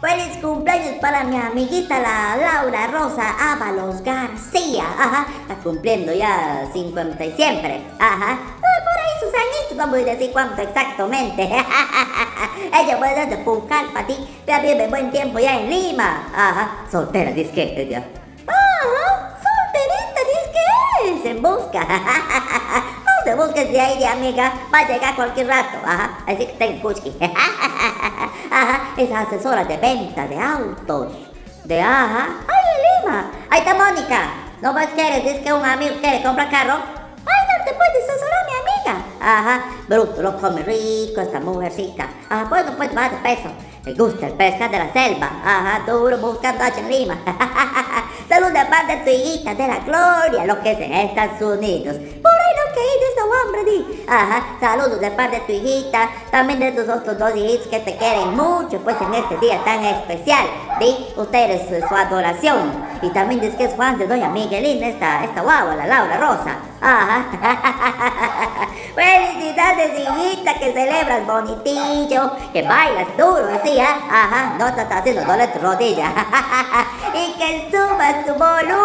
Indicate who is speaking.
Speaker 1: Feliz cumpleaños para mi amiguita la Laura Rosa Ábalos García. Ajá, está cumpliendo ya 50 y siempre. Ajá, por ahí sus añitos, no voy a decir cuánto exactamente. ella puede desde para ti, ya vive buen tiempo ya en Lima. Ajá, soltera, dice que ella. Ajá, solterita, dice que es, en busca. no se busque de ahí, amiga, va a llegar cualquier rato. Ajá, así que ten cuchi. Es asesora de venta de autos. De ajá. ¡Ay, Lima! Ahí está Mónica. ¿No más quieres? Dice que un amigo quiere comprar carro. ¡Ay, no te puedes asesorar, mi amiga! Ajá, bruto, lo come rico esta mujercita. Ajá, pues no puede bajar de peso. Le gusta el pesca de la selva. Ajá, duro buscando a en Lima. Salud de parte de tu hijita de la gloria, lo que es en Estados Unidos. Ajá, saludos de parte de tu hijita, también de tus otros dos hijitos que te quieren mucho, pues en este día tan especial. Di, ustedes su adoración. Y también dice que es Juan de Doña Miguelina, esta, esta guagua, la Laura Rosa. Ajá. Felicidades, hijita, que celebras bonitillo, que bailas duro, así, ¿eh? Ajá, no estás haciendo doler tu rodilla. y que subas tu volumen.